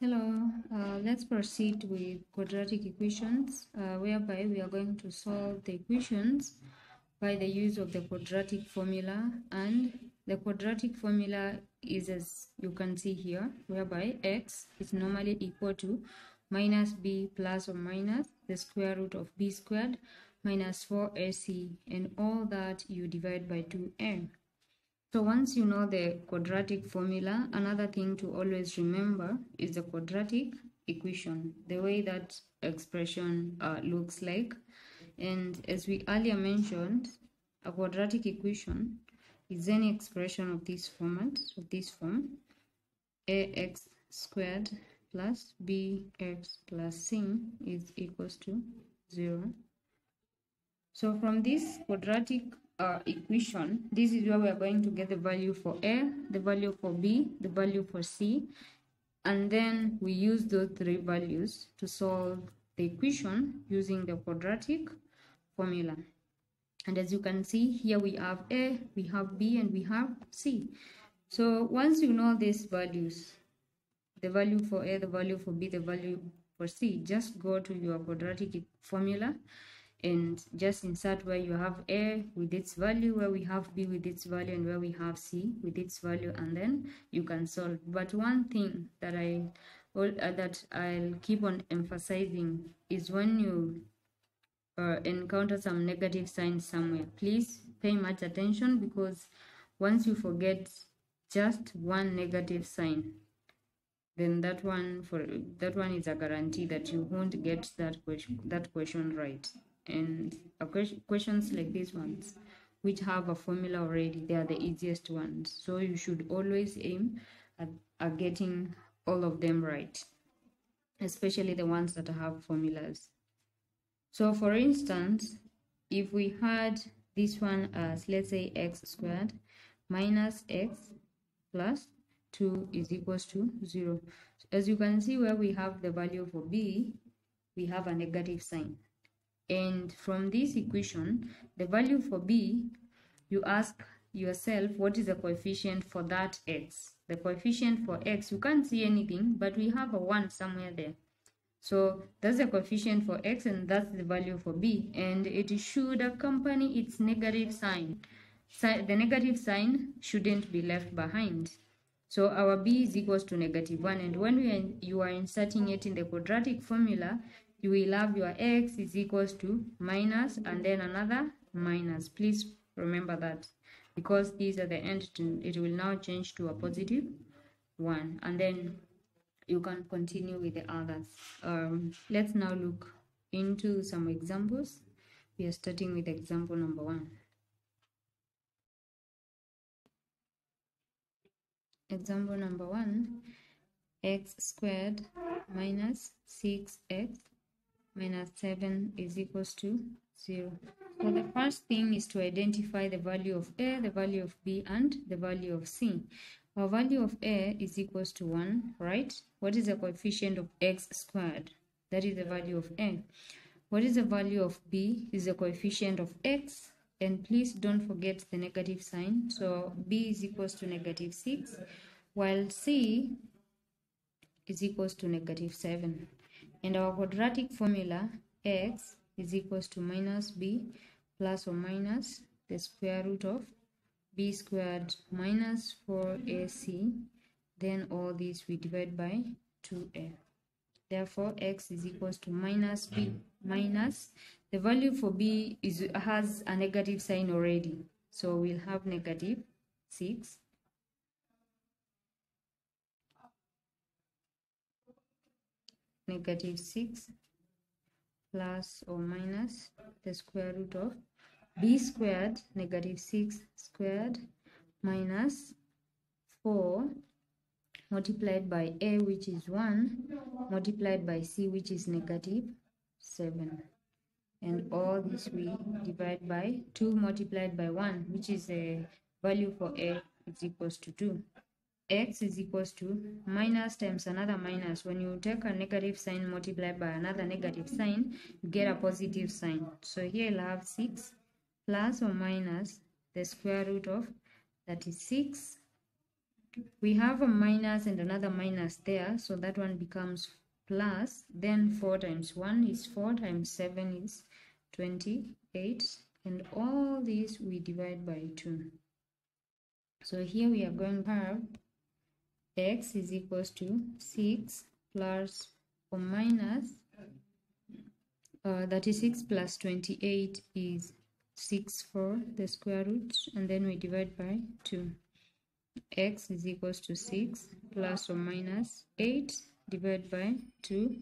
Hello, uh, let's proceed with quadratic equations, uh, whereby we are going to solve the equations by the use of the quadratic formula. And the quadratic formula is as you can see here, whereby x is normally equal to minus b plus or minus the square root of b squared minus 4ac, and all that you divide by 2n. So once you know the quadratic formula, another thing to always remember is the quadratic equation, the way that expression uh, looks like. And as we earlier mentioned, a quadratic equation is any expression of this format, of this form, ax squared plus bx plus c is equals to 0. So from this quadratic uh, equation, this is where we are going to get the value for A, the value for B, the value for C, and then we use those three values to solve the equation using the quadratic formula. And as you can see, here we have A, we have B, and we have C. So once you know these values, the value for A, the value for B, the value for C, just go to your quadratic formula and just insert where you have a with its value where we have b with its value and where we have c with its value and then you can solve. But one thing that i uh, that i'll keep on emphasizing is when you uh, encounter some negative signs somewhere please pay much attention because once you forget just one negative sign then that one for that one is a guarantee that you won't get that question that question right and questions like these ones which have a formula already they are the easiest ones. So you should always aim at, at getting all of them right especially the ones that have formulas. So for instance if we had this one as let's say x squared minus x plus 2 is equals to 0 as you can see where we have the value for b we have a negative sign and from this equation, the value for b, you ask yourself what is the coefficient for that x. The coefficient for x, you can't see anything, but we have a 1 somewhere there. So that's the coefficient for x and that's the value for b. And it should accompany its negative sign. So the negative sign shouldn't be left behind. So our b is equals to negative 1. And when we are, you are inserting it in the quadratic formula, you will have your x is equals to minus and then another minus. Please remember that because these are the end it will now change to a positive one. And then you can continue with the others. Um, let's now look into some examples. We are starting with example number one. Example number one x squared minus 6x minus 7 is equals to 0. So the first thing is to identify the value of A, the value of B, and the value of C. Our value of A is equals to 1, right? What is the coefficient of x squared? That is the value of A. What is the value of B? Is the coefficient of x. And please don't forget the negative sign. So B is equals to negative 6, while C is equals to negative 7 and our quadratic formula x is equals to minus b plus or minus the square root of b squared minus 4ac then all this we divide by 2a therefore x is equals to minus b minus the value for b is has a negative sign already. So we'll have negative 6 negative 6 plus or minus the square root of b squared negative 6 squared minus 4 multiplied by a which is 1 multiplied by c which is negative 7 and all this we divide by 2 multiplied by 1 which is a value for a is equals to 2 x is equals to minus times another minus. When you take a negative sign multiplied by another negative sign, you get a positive sign. So here you'll have 6 plus or minus the square root of 36 we have a minus and another minus there so that one becomes plus then 4 times 1 is 4 times 7 is 28 and all these we divide by 2 so here we are going have x is equals to 6 plus or minus uh, 36 plus 28 is 6 for the square root and then we divide by 2 x is equals to 6 plus or minus 8 divided by 2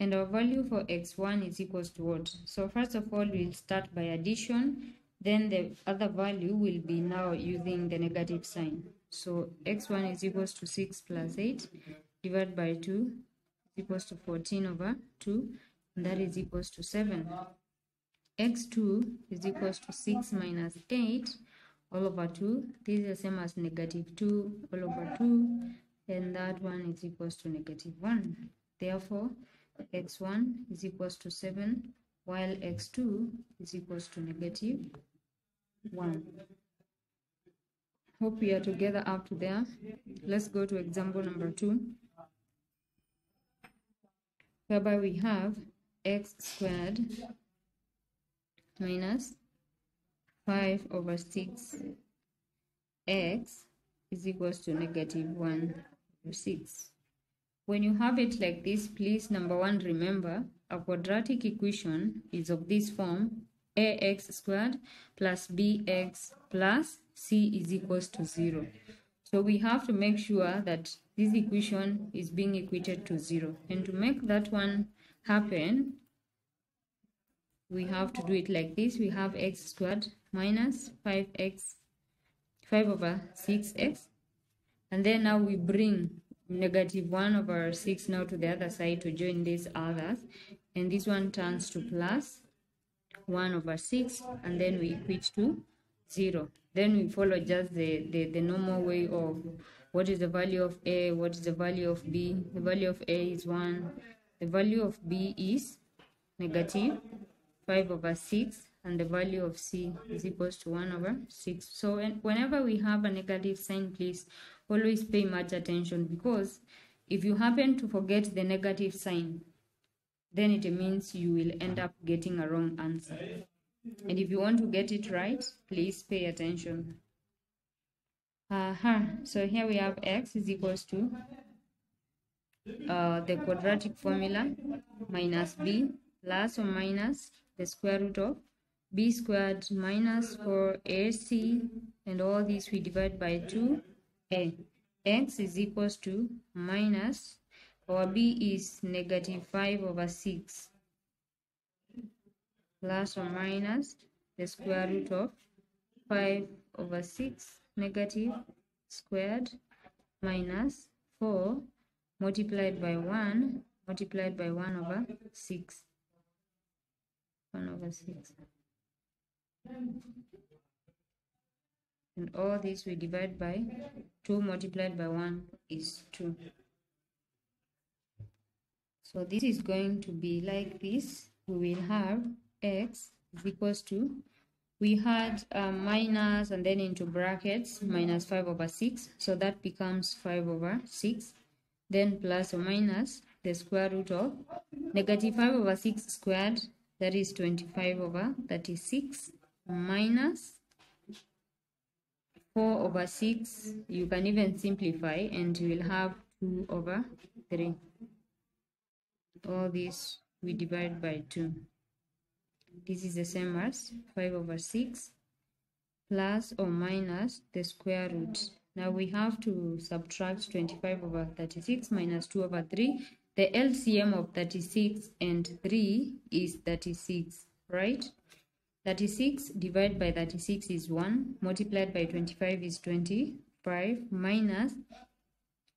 and our value for x1 is equals to what? So first of all we'll start by addition then the other value will be now using the negative sign so x1 is equals to 6 plus 8 divided by 2 is equals to 14 over 2 and that is equals to 7 x2 is equals to 6 minus 8 all over 2 this is the same as negative 2 all over 2 and that one is equals to negative 1 therefore x1 is equals to 7 while x2 is equals to negative 1 hope we are together up to there let's go to example number 2 whereby we have x squared minus 5 over 6 x is equals to negative 1 over 6. When you have it like this, please number one remember a quadratic equation is of this form ax squared plus bx plus c is equals to 0. So we have to make sure that this equation is being equated to 0. And to make that one happen, we have to do it like this. We have x squared minus 5x 5 over 6x and then now we bring negative 1 over 6 now to the other side to join these others and this one turns to plus 1 over 6 and then we equate to 0 then we follow just the, the the normal way of what is the value of a what is the value of b. The value of a is 1 the value of b is negative 5 over 6 and the value of c is equals to 1 over 6 so whenever we have a negative sign please always pay much attention because if you happen to forget the negative sign then it means you will end up getting a wrong answer and if you want to get it right please pay attention. Uh -huh. so here we have x is equals to uh, the quadratic formula minus b plus or minus the square root of b squared minus 4ac and all these we divide by 2a x is equals to minus or b is negative 5 over 6 plus or minus the square root of 5 over 6 negative squared minus 4 multiplied by 1 multiplied by 1 over 6 1 over 6 and all this we divide by 2 multiplied by 1 is 2 so this is going to be like this. We will have x is equals to we had a minus and then into brackets minus 5 over 6 so that becomes 5 over 6 then plus or minus the square root of negative 5 over 6 squared that is 25 over 36 minus 4 over 6 you can even simplify and you will have 2 over 3 all this we divide by 2 this is the same as 5 over 6 plus or minus the square root. Now we have to subtract 25 over 36 minus 2 over 3 the LCM of 36 and 3 is 36 right? 36 divided by 36 is 1 multiplied by 25 is 25 minus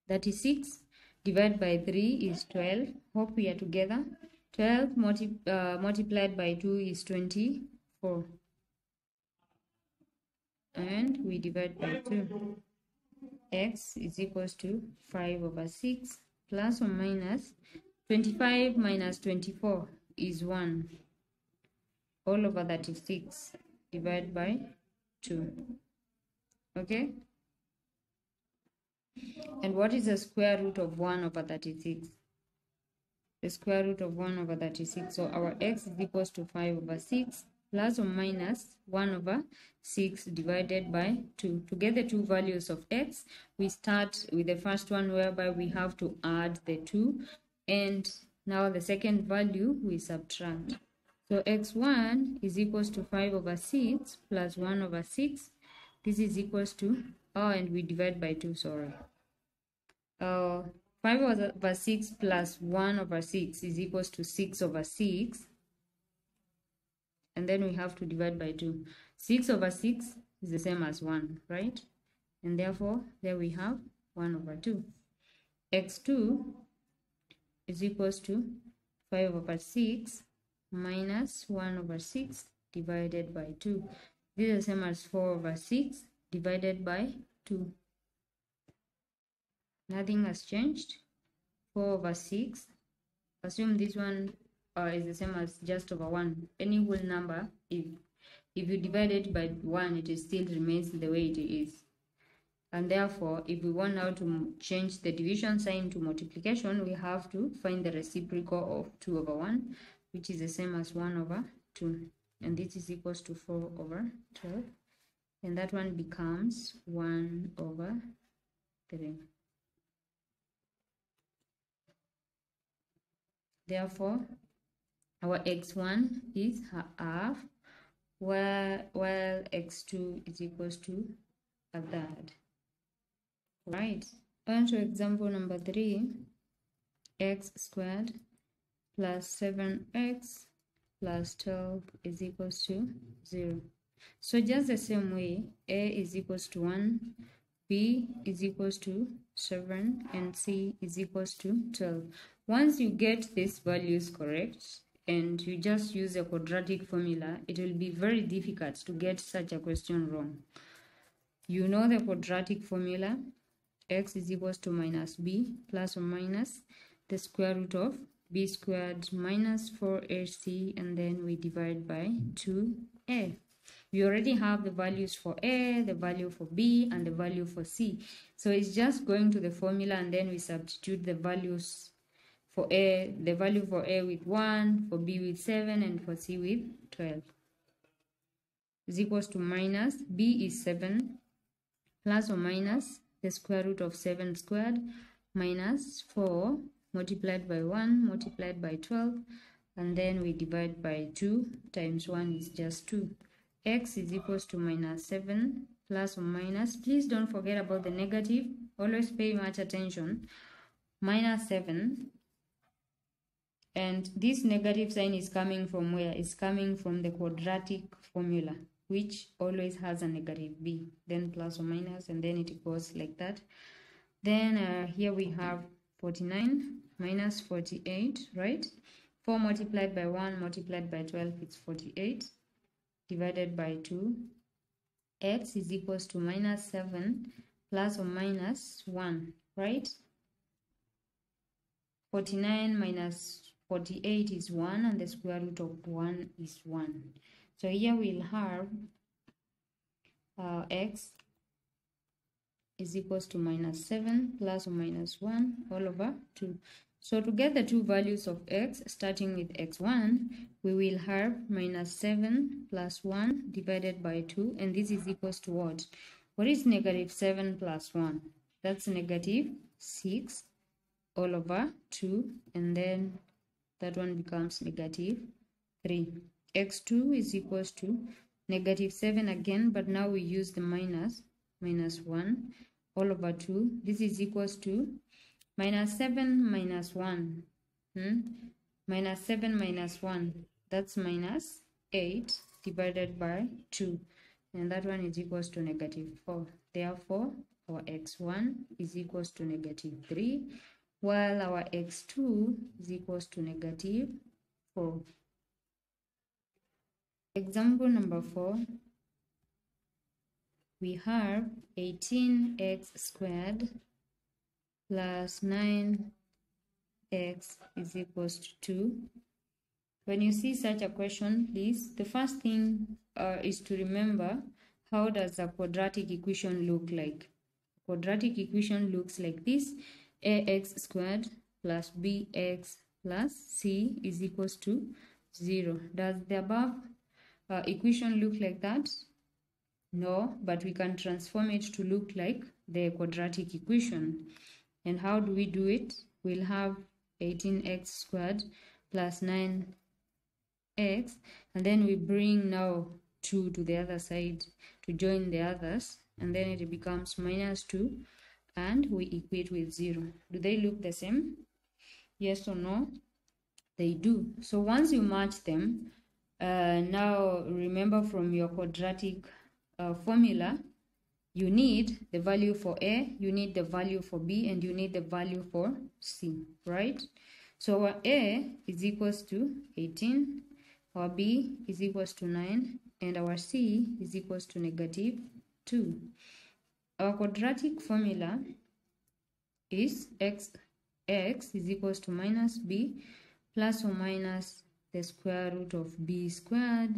36 divided by 3 is 12 hope we are together 12 multi, uh, multiplied by 2 is 24 and we divide by 2 x is equals to 5 over 6 plus or minus 25 minus 24 is 1 all over 36 divided by 2 okay? And what is the square root of 1 over 36? The square root of 1 over 36. So our x is equals to 5 over 6 plus or minus 1 over 6 divided by 2. To get the two values of x, we start with the first one whereby we have to add the 2 and now the second value we subtract. So x1 is equals to 5 over 6 plus 1 over 6. This is equals to, oh, and we divide by 2, sorry. Uh, 5 over 6 plus 1 over 6 is equals to 6 over 6 and then we have to divide by 2. 6 over 6 is the same as 1, right? And therefore, there we have 1 over 2. x2 is equals to 5 over 6 minus 1 over 6 divided by 2. This is the same as 4 over 6 divided by 2. Nothing has changed. 4 over 6. Assume this one uh, is the same as just over 1. Any whole number, if, if you divide it by 1, it still remains the way it is. And therefore, if we want now to change the division sign to multiplication, we have to find the reciprocal of 2 over 1, which is the same as 1 over 2. And this is equals to 4 over 12. And that one becomes 1 over 3. Therefore, our x1 is half while, while x2 is equals to a third. Right. On to example number 3, x squared plus 7x plus 12 is equals to 0. So just the same way, a is equals to 1, b is equals to 7, and c is equals to 12. Once you get these values correct, and you just use a quadratic formula, it will be very difficult to get such a question wrong. You know the quadratic formula, x is equals to minus b plus or minus the square root of b squared minus 4ac and then we divide by 2a. We already have the values for a, the value for b, and the value for c. So it's just going to the formula and then we substitute the values for A, the value for A with 1, for B with 7, and for C with 12 is equals to minus, B is 7, plus or minus the square root of 7 squared, minus 4 multiplied by 1 multiplied by 12, and then we divide by 2 times 1 is just 2. x is equals to minus 7 plus or minus. Please don't forget about the negative. Always pay much attention. Minus 7 and this negative sign is coming from where? It's coming from the quadratic formula, which always has a negative b, then plus or minus, and then it goes like that. Then uh, here we have 49 minus 48, right? 4 multiplied by 1 multiplied by 12, it's 48, divided by 2. x is equals to minus 7 plus or minus 1, right? 49 minus 48 is 1 and the square root of 1 is 1. So here we'll have uh, x is equals to minus 7 plus or minus 1 all over 2. So to get the two values of x, starting with x1, we will have minus 7 plus 1 divided by 2, and this is equals to what? What is negative 7 plus 1? That's negative 6 all over 2, and then that one becomes negative 3 x2 is equals to negative 7 again but now we use the minus minus 1 all over 2 this is equals to minus 7 minus 1 hmm? minus 7 minus 1 that's minus 8 divided by 2 and that one is equals to negative 4 therefore our x1 is equals to negative 3 while our x2 is equals to negative 4. Example number 4, we have 18x squared plus 9x is equals to 2. When you see such a question, please, the first thing uh, is to remember how does a quadratic equation look like? quadratic equation looks like this ax squared plus bx plus c is equals to 0 does the above uh, equation look like that? No but we can transform it to look like the quadratic equation. And how do we do it? We'll have 18x squared plus 9x and then we bring now 2 to the other side to join the others and then it becomes minus 2 and we equate with 0 do they look the same? Yes or no? They do. So once you match them uh, now remember from your quadratic uh, formula you need the value for a you need the value for b and you need the value for c right? So our a is equals to 18 our b is equals to 9 and our c is equals to negative 2 our quadratic formula is x x is equals to minus b plus or minus the square root of b squared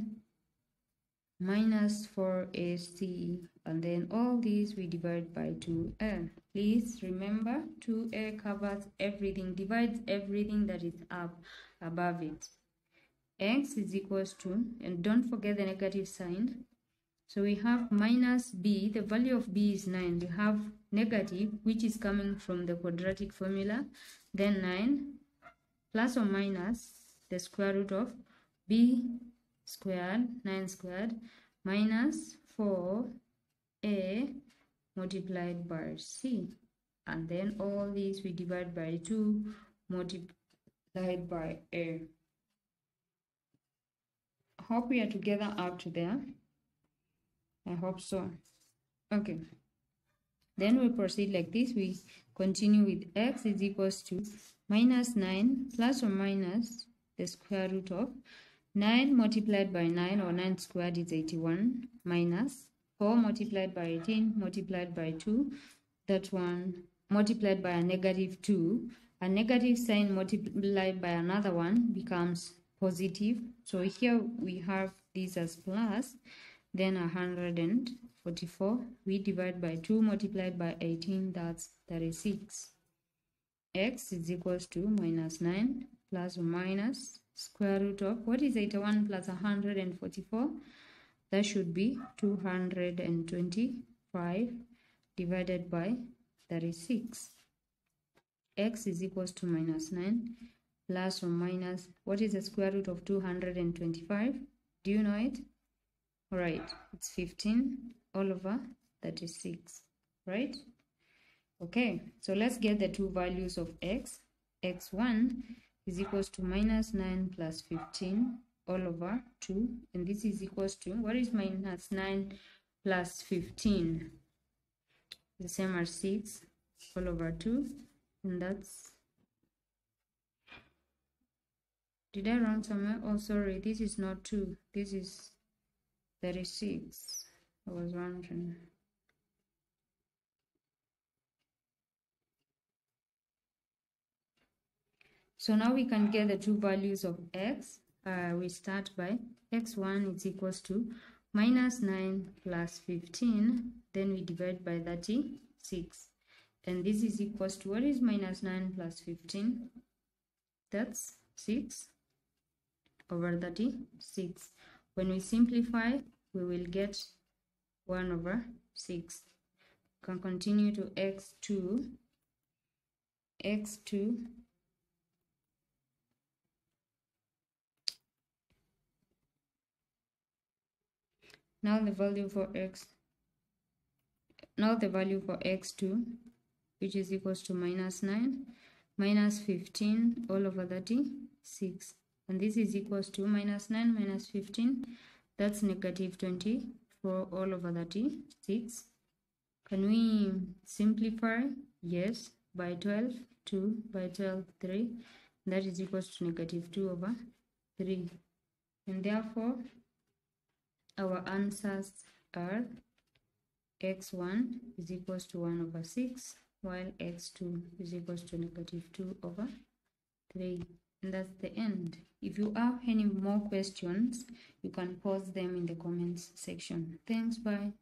minus 4ac and then all these we divide by 2a please remember 2a covers everything divides everything that is up above it. X is equals to and don't forget the negative sign so we have minus b the value of b is 9 we have negative which is coming from the quadratic formula then 9 plus or minus the square root of b squared 9 squared minus 4a multiplied by c. And then all these we divide by 2 multiplied by a. Hope we are together up to there i hope so. Okay. Then we proceed like this. We continue with x is equals to minus 9 plus or minus the square root of 9 multiplied by 9 or 9 squared is 81 minus 4 multiplied by 18 multiplied by 2 that one multiplied by a negative 2 a negative sign multiplied by another one becomes positive. So here we have this as plus then 144 we divide by 2 multiplied by 18 that's 36 x is equals to minus 9 plus or minus square root of what is 81 plus 144 that should be 225 divided by 36 x is equals to minus 9 plus or minus what is the square root of 225 do you know it right it's 15 all over 36 right? Okay so let's get the two values of x. X1 is equals to minus 9 plus 15 all over 2 and this is equals to what is minus 9 plus 15 the same as 6 all over 2 and that's did I run somewhere? Oh sorry this is not 2 this is 36 I was wondering So now we can get the two values of x. Uh, we start by x1 is equals to minus 9 plus 15. Then we divide by 36. And this is equals to what is minus 9 plus 15? That's 6 over 36. When we simplify, we will get 1 over 6. We can continue to x2. x2 now the value for x now the value for x2 which is equals to minus 9 minus 15 all over 36 and this is equals to minus 9 minus 15 that's negative 24 all over 36 can we simplify? Yes. By 12 2 by 12 3 that is equals to negative 2 over 3 and therefore our answers are x1 is equals to 1 over 6 while x2 is equals to negative 2 over 3 and that's the end if you have any more questions you can post them in the comments section. Thanks bye